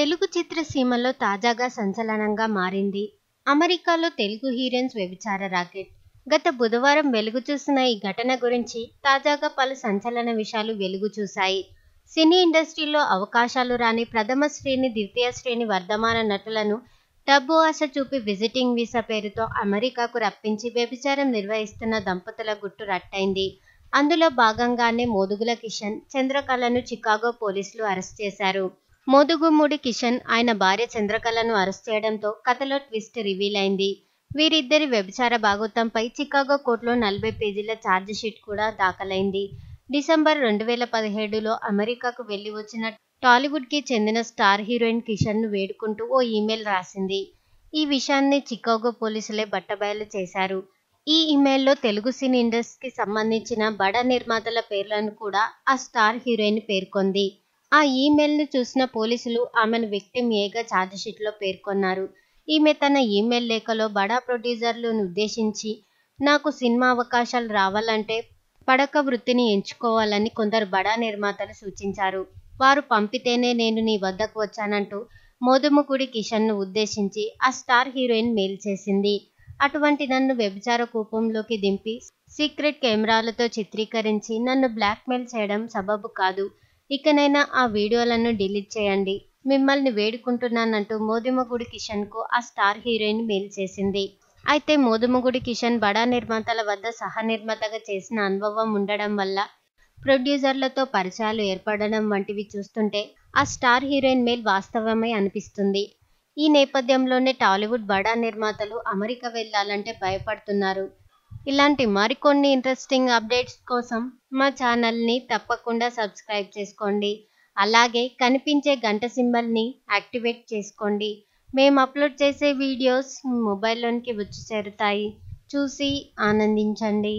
తెలుగు చిత్రసీమలో తాజాగా సంచలనంగా మారింది. అమెరికాలో తెలుగు హీరోయిన్స్ వ్యభిచార రాకెట్. గత బుధవారం వెలుగు చూసిన ఈ ఘటన గురించి తాజాగా పలు సంచలన విషయాలు వెలుగు చూశాయి. సినీ ఇండస్ట్రీలో అవకాశాలు రాని ప్రథమ శ్రేణి ద్వితీయ శ్రేణి వర్ధమాన నటులను డబ్బు ఆశ చూపి విజిటింగ్ వీసా పేరుతో అమెరికాకు రప్పించి వ్యభిచారం నిర్వహిస్తున్న దంపతుల గుట్టు రట్టయింది. అందులో భాగంగానే మోదుగుల కిషన్ చంద్రకళను చికాగో పోలీసులు అరెస్ట్ చేశారు. మోదుగుమ్మూడి కిషన్ ఆయన భార్య చంద్రకళను అరెస్ట్ చేయడంతో కథలో ట్విస్ట్ రివీల్ అయింది. వీరిద్దరి వ్యభిచార భాగోత్వంపై చికాగో కోర్టులో నలభై పేజీల ఛార్జిషీట్ కూడా దాఖలైంది. డిసెంబర్ రెండు వేల పదిహేడులో అమెరికాకు వెళ్ళి వచ్చిన టాలీవుడ్కి చెందిన స్టార్ హీరోయిన్ కిషన్ను వేడుకుంటూ ఓ ఈమెయిల్ రాసింది. ఈ విషయాన్ని చికాగో పోలీసులే బట్టబయలు చేశారు. ఈ ఇమెయిల్లో తెలుగు సినీ ఇండస్ట్రీకి సంబంధించిన బడా నిర్మాతల పేర్లను కూడా ఆ స్టార్ హీరోయిన్ పేర్కొంది. ఆ ఈమెయిల్ను చూసిన పోలీసులు ఆమెను విక్టిమ్ ఏగా ఛార్జ్షీట్లో పేర్కొన్నారు. ఈమె తన ఈమెయిల్ లేఖలో బడా ప్రొడ్యూసర్లను ఉద్దేశించి నాకు సినిమా అవకాశాలు రావాలంటే పడక వృత్తిని ఎంచుకోవాలని కొందరు బడా నిర్మాతలు సూచించారు. వారు పంపితేనే నేను నీ వద్దకు వచ్చానంటూ మోదుముకుడి కిషన్ను ఉద్దేశించి ఆ స్టార్ హీరోయిన్ మెయిల్ చేసింది. అటువంటి నన్ను వ్యభిచార కూపంలోకి దింపి సీక్రెట్ కెమెరాలతో చిత్రీకరించి నన్ను బ్లాక్మెయిల్ చేయడం సబబు కాదు. ఇకనైనా ఆ వీడియోలను డిలీట్ చేయండి. మిమ్మల్ని వేడుకుంటున్నానంటూ మోదుమగుడి కిషన్కు ఆ స్టార్ హీరోయిన్ మెయిల్ చేసింది. అయితే మోదుమగుడి కిషన్ బడా నిర్మాతల వద్ద సహ నిర్మాతగా చేసిన అనుభవం ఉండడం వల్ల ప్రొడ్యూసర్లతో పరిచయాలు ఏర్పడడం వంటివి చూస్తుంటే ఆ స్టార్ హీరోయిన్ మెయిల్ వాస్తవమే అనిపిస్తుంది. ఈ నేపథ్యంలోనే టాలీవుడ్ బడా నిర్మాతలు అమెరికా వెళ్ళాలంటే భయపడుతున్నారు. ఇలాంటి మరికొన్ని ఇంట్రెస్టింగ్ అప్డేట్స్ కోసం మా ఛానల్ని తప్పకుండా సబ్స్క్రైబ్ చేసుకోండి. అలాగే కనిపించే గంట సింబల్ని యాక్టివేట్ చేసుకోండి. మేము అప్లోడ్ చేసే వీడియోస్ మొబైల్లోనికి వచ్చి చేరుతాయి. చూసి ఆనందించండి.